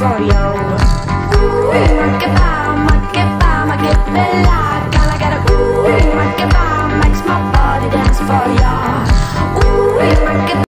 for you. Ooh, make it by, make it by, make it.